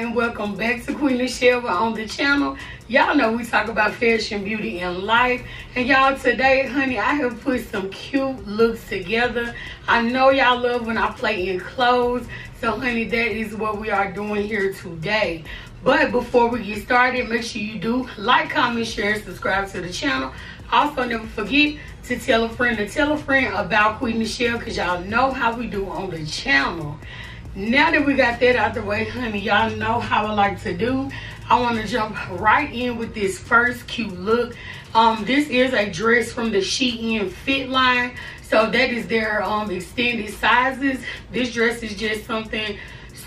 and welcome back to Qui Nichelle on the channel. Y'all know we talk about fashion, beauty, and life. And y'all, today, honey, I have put some cute looks together. I know y'all love when I play in clothes. So, honey, that is what we are doing here today. But before we get started, make sure you do like, comment, share, and subscribe to the channel. Also, never forget to tell a friend to tell a friend about Qui Nichelle because y'all know how we do on the channel now that we got that out the way honey y'all know how i like to do. I want to jump right in with this first cute look. Um this is a dress from the shein fit line. So that is their um extended sizes. This dress is just something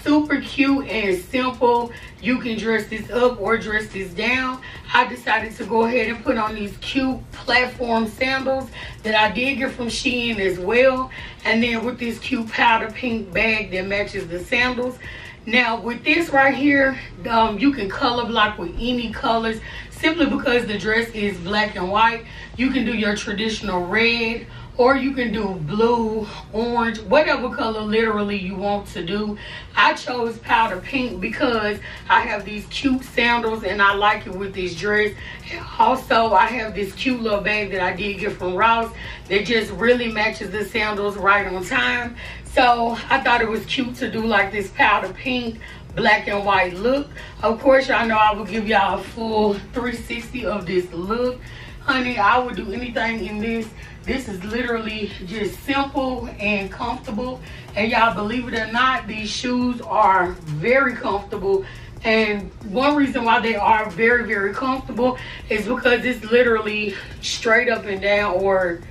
super cute and simple. You can dress this up or dress this down. I decided to go ahead and put on these cute platform sandals that i did get from shein as well. And then with this cute powder pink bag that matches the sandals. Now with this right here um, you can color block with any colors simply because the dress is black and white. You can do your traditional red or you can do blue orange whatever color literally you want to do. I chose powder pink because i have these cute sandals and i like it with this dress also i have this cute little bag that i did get from ross that just really matches the sandals right on time. So i thought it was cute to do like this powder pink black and white look. Of course y'all know i will give y'all a full 360 of this look. Honey i would do anything in this this is literally just simple and comfortable. And y'all believe it or not these shoes are very comfortable. And one reason why they are very very comfortable is because it's literally straight up and down or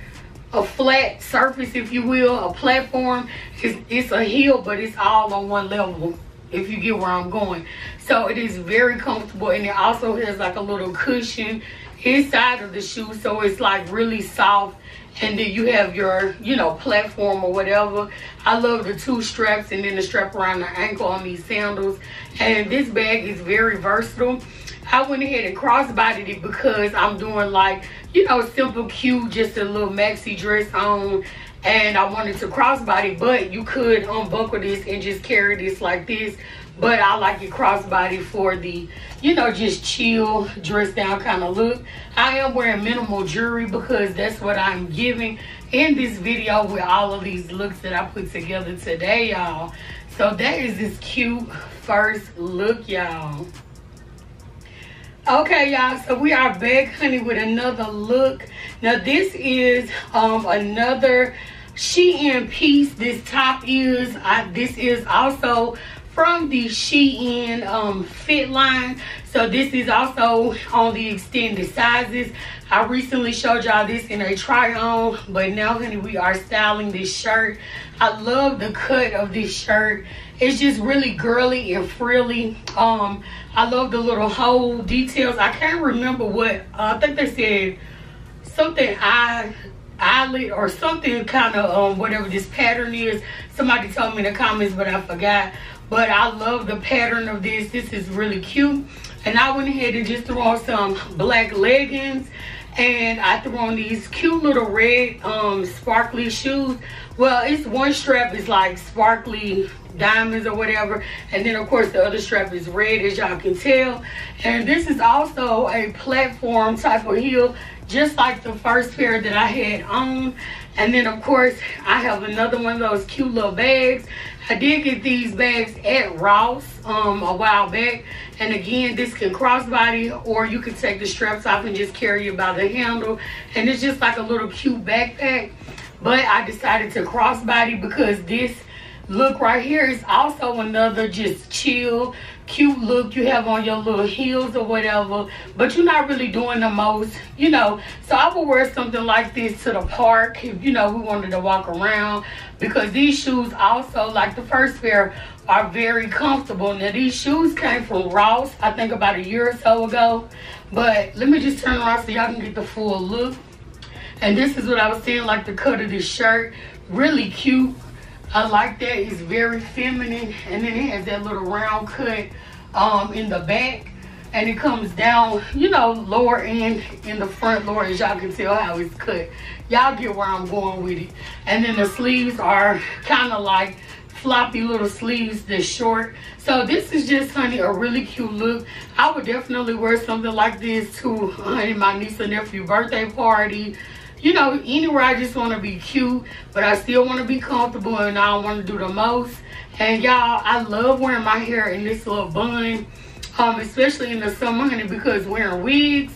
a flat surface if you will a platform. It's, it's a heel but it's all on one level if you get where i'm going. So it is very comfortable and it also has like a little cushion inside of the shoe so it's like really soft and then you have your you know platform or whatever. I love the two straps and then the strap around the ankle on these sandals. And this bag is very versatile. I went ahead and crossbodied it because i'm doing like you know simple cute just a little maxi dress on. And i wanted to crossbody but you could unbuckle this and just carry this like this but I like it crossbody for the, you know, just chill, dress down kind of look. I am wearing minimal jewelry because that's what I'm giving in this video with all of these looks that I put together today, y'all. So that is this cute first look, y'all. Okay, y'all, so we are back, honey, with another look. Now, this is um another Shein piece. This top is, I, this is also from the Shein um, fit line. So this is also on the extended sizes. I recently showed y'all this in a try on, but now honey, we are styling this shirt. I love the cut of this shirt. It's just really girly and frilly. Um, I love the little hole details. I can't remember what, uh, I think they said something I eyelet or something kind of um whatever this pattern is somebody told me in the comments but i forgot but I love the pattern of this. This is really cute. And I went ahead and just threw on some black leggings and I threw on these cute little red um, sparkly shoes. Well, it's one strap is like sparkly diamonds or whatever. And then of course the other strap is red as y'all can tell. And this is also a platform type of heel just like the first pair that I had on. And then of course I have another one of those cute little bags I did get these bags at Ross um, a while back. And again, this can crossbody or you can take the straps off and just carry it by the handle. And it's just like a little cute backpack. But I decided to crossbody because this look right here is also another just chill cute look you have on your little heels or whatever but you're not really doing the most you know. So i would wear something like this to the park if you know we wanted to walk around because these shoes also like the first pair are very comfortable. Now these shoes came from ross i think about a year or so ago. But let me just turn around so y'all can get the full look. And this is what i was saying like the cut of this shirt. Really cute I like that. It's very feminine. And then it has that little round cut um, in the back. And it comes down, you know, lower end in the front lower as y'all can tell how it's cut. Y'all get where I'm going with it. And then the sleeves are kind of like floppy little sleeves that's short. So this is just, honey, a really cute look. I would definitely wear something like this to, honey, my niece and nephew birthday party. You know, anywhere I just want to be cute, but I still want to be comfortable and I want to do the most. And y'all, I love wearing my hair in this little bun, um, especially in the summer, honey, because wearing wigs,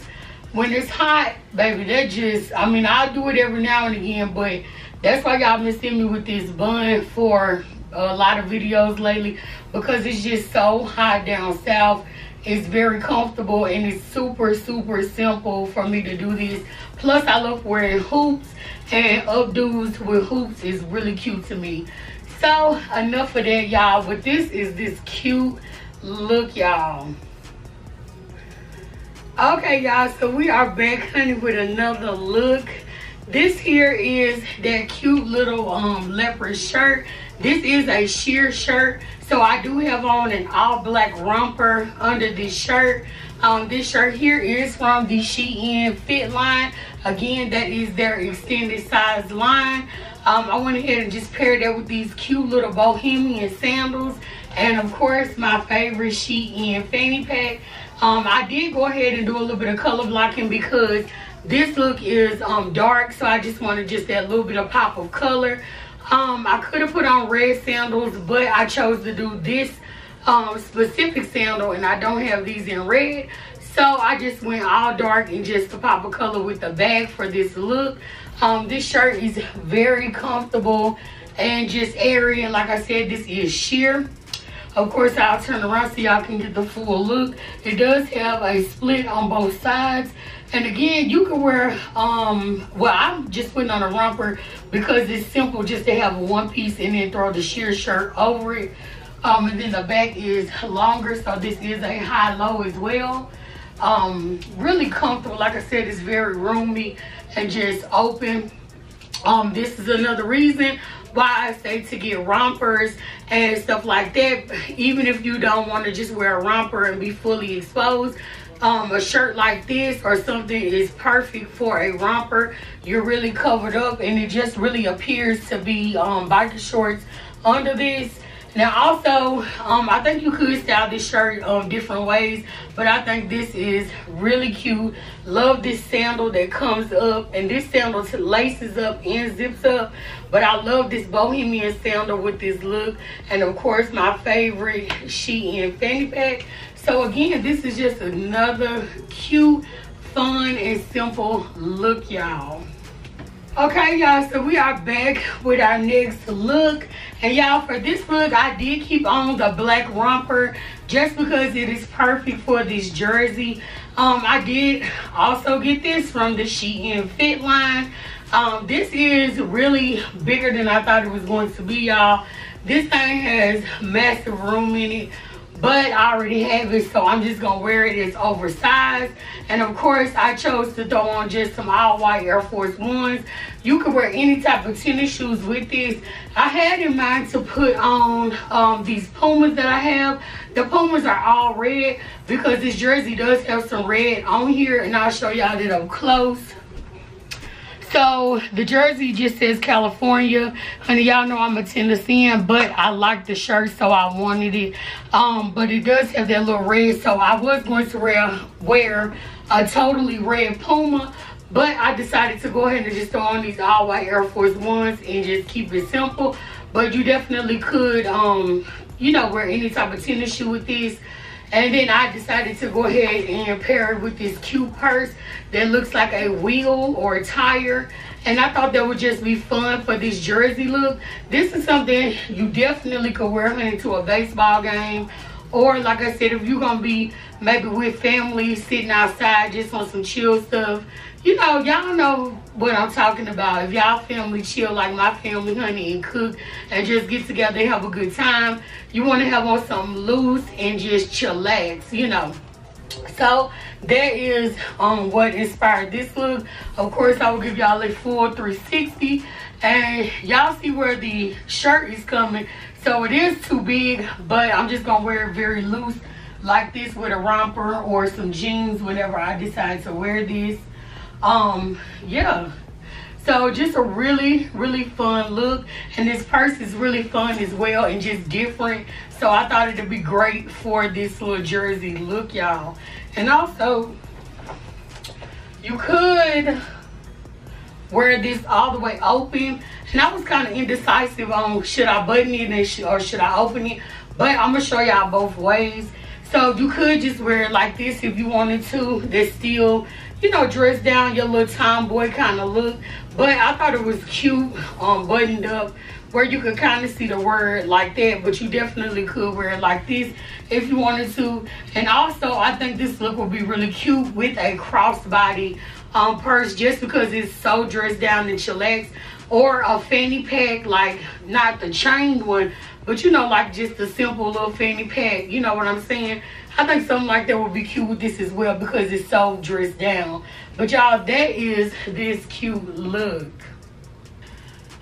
when it's hot, baby, that just, I mean, I'll do it every now and again, but that's why y'all been seeing me with this bun for a lot of videos lately because it's just so hot down south. It's very comfortable and it's super, super simple for me to do this. Plus, I love wearing hoops and updos with hoops is really cute to me. So, enough of that, y'all. But this is this cute look, y'all. Okay, y'all, so we are back, honey, with another look. This here is that cute little um, leopard shirt. This is a sheer shirt. So I do have on an all black romper under this shirt. Um, this shirt here is from the Shein Fit line. Again, that is their extended size line. Um, I went ahead and just paired that with these cute little bohemian sandals. And of course, my favorite Shein fanny pack. Um, I did go ahead and do a little bit of color blocking because this look is um, dark. So I just wanted just that little bit of pop of color. Um, I could have put on red sandals, but I chose to do this um, specific sandal and I don't have these in red. So I just went all dark and just a pop of color with the bag for this look. Um, this shirt is very comfortable and just airy. And like I said, this is sheer. Of course, I'll turn around so y'all can get the full look. It does have a split on both sides. And again, you can wear, um, well, I'm just putting on a romper because it's simple just to have one piece and then throw the sheer shirt over it. Um, and then the back is longer, so this is a high-low as well. Um, really comfortable. Like I said, it's very roomy and just open. Um, this is another reason I say to get rompers and stuff like that. Even if you don't want to just wear a romper and be fully exposed, um, a shirt like this or something is perfect for a romper. You're really covered up and it just really appears to be um, biker shorts under this. Now also, um, I think you could style this shirt um, different ways, but I think this is really cute. Love this sandal that comes up, and this sandal laces up and zips up. But I love this bohemian sandal with this look, and of course my favorite Shein fanny pack. So again, this is just another cute, fun, and simple look, y'all. Okay, y'all, so we are back with our next look. And y'all, for this look, I did keep on the black romper just because it is perfect for this jersey. Um, I did also get this from the Shein Fit line. Um, this is really bigger than I thought it was going to be, y'all. This thing has massive room in it but I already have it so I'm just gonna wear it. It's oversized. And of course I chose to throw on just some all white Air Force Ones. You can wear any type of tennis shoes with this. I had in mind to put on um, these Pumas that I have. The Pumas are all red because this jersey does have some red on here and I'll show y'all that up close so the jersey just says California. Honey, y'all know I'm a Tennessean, but I like the shirt, so I wanted it. Um, but it does have that little red, so I was going to wear, wear a totally red Puma, but I decided to go ahead and just throw on these all white Air Force Ones and just keep it simple. But you definitely could, um, you know, wear any type of tennis shoe with this. And then I decided to go ahead and pair it with this cute purse that looks like a wheel or a tire. And I thought that would just be fun for this jersey look. This is something you definitely could wear into a baseball game. Or like I said, if you're to be maybe with family sitting outside just on some chill stuff, you know, y'all know what I'm talking about. If y'all family chill like my family, honey, and cook and just get together and have a good time, you want to have on something loose and just chillax, you know. So that is um what inspired this look. Of course, I will give y'all a full 360 and y'all see where the shirt is coming. So it is too big, but I'm just gonna wear it very loose like this with a romper or some jeans whenever I decide to wear this um yeah So just a really, really fun look. And this purse is really fun as well and just different. So I thought it'd be great for this little jersey look, y'all. And also, you could wear this all the way open. And I was kind of indecisive on should I button it or should I open it. But I'm going to show y'all both ways. So you could just wear it like this if you wanted to. That's still, you know, dress down your little tomboy kind of look. But I thought it was cute, um, buttoned up, where you could kind of see the word like that. But you definitely could wear it like this if you wanted to. And also, I think this look would be really cute with a crossbody um, purse just because it's so dressed down and chillax. Or a fanny pack, like not the chained one, but you know, like just a simple little fanny pack. You know what I'm saying? I think something like that would be cute with this as well because it's so dressed down. But y'all, that is this cute look.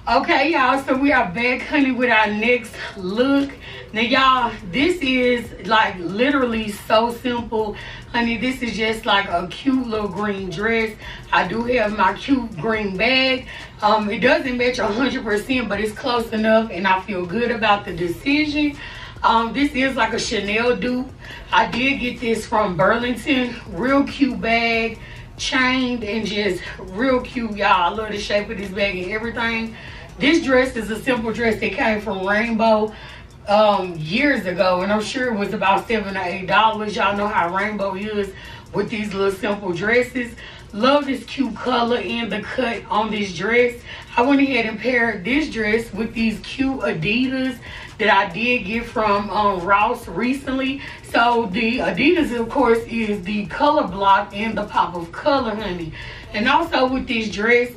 Okay, y'all, so we are back, honey, with our next look. Now, y'all, this is like literally so simple. Honey, this is just like a cute little green dress. I do have my cute green bag. Um, it doesn't match 100%, but it's close enough, and I feel good about the decision. Um, this is like a Chanel dupe. I did get this from Burlington. Real cute bag, chained, and just real cute, y'all. I love the shape of this bag and everything. This dress is a simple dress that came from Rainbow um, years ago, and I'm sure it was about seven or eight dollars. Y'all know how Rainbow is with these little simple dresses. Love this cute color and the cut on this dress. I went ahead and paired this dress with these cute Adidas that I did get from um, Ross recently. So the Adidas, of course, is the color block and the pop of color, honey. And also with this dress,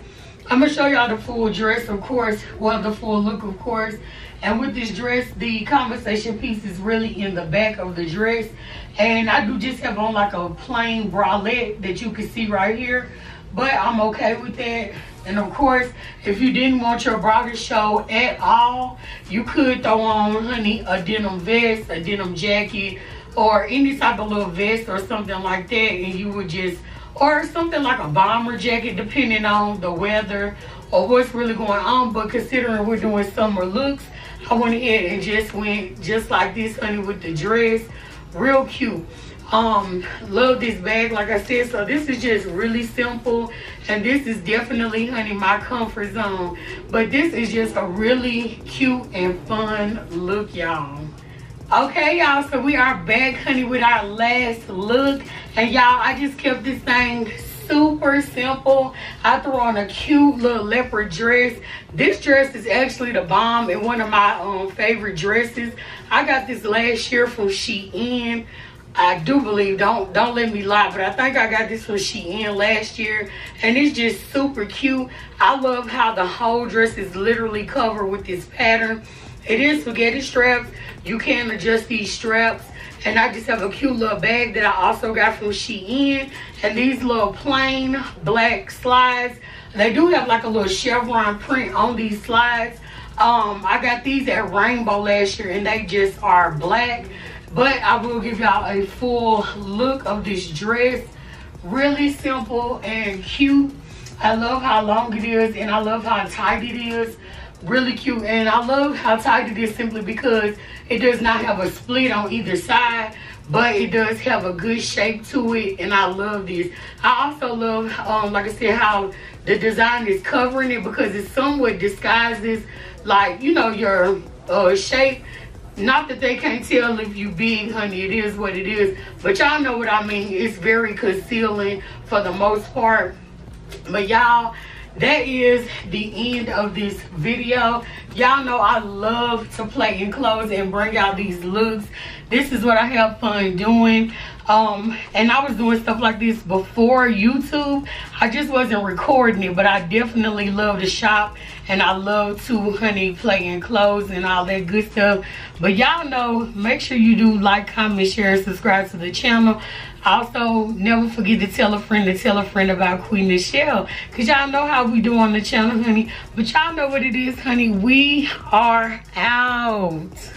I'm gonna show y'all the full dress, of course. Well, the full look, of course. And with this dress, the conversation piece is really in the back of the dress. And I do just have on like a plain bralette that you can see right here. But I'm okay with that. And of course, if you didn't want your bra to show at all, you could throw on, honey, a denim vest, a denim jacket, or any type of little vest or something like that. And you would just, or something like a bomber jacket, depending on the weather or what's really going on. But considering we're doing summer looks, I went ahead and just went just like this, honey, with the dress. Real cute. Um, love this bag, like I said. So this is just really simple. And this is definitely, honey, my comfort zone. But this is just a really cute and fun look, y'all. Okay, y'all, so we are back, honey, with our last look. And y'all, I just kept this thing super simple. I threw on a cute little leopard dress. This dress is actually the bomb and one of my um, favorite dresses. I got this last year from Shein. I do believe, don't don't let me lie, but I think I got this from Shein last year. And it's just super cute. I love how the whole dress is literally covered with this pattern. It is spaghetti straps. You can adjust these straps and I just have a cute little bag that I also got from Shein. And these little plain black slides. They do have like a little chevron print on these slides. Um, I got these at Rainbow last year and they just are black. But I will give y'all a full look of this dress. Really simple and cute. I love how long it is and I love how tight it is really cute and i love how tight it is simply because it does not have a split on either side but it does have a good shape to it and i love this. I also love um like i said how the design is covering it because it somewhat disguises like you know your uh shape. Not that they can't tell if you big honey it is what it is but y'all know what i mean. It's very concealing for the most part. But y'all that is the end of this video. Y'all know i love to play in clothes and bring out these looks. This is what i have fun doing um and i was doing stuff like this before youtube. I just wasn't recording it but i definitely love to shop and i love to honey play in clothes and all that good stuff. But y'all know make sure you do like comment share and subscribe to the channel. Also never forget to tell a friend to tell a friend about Qui Nichelle because y'all know how we do on the channel honey. But y'all know what it is honey. We are out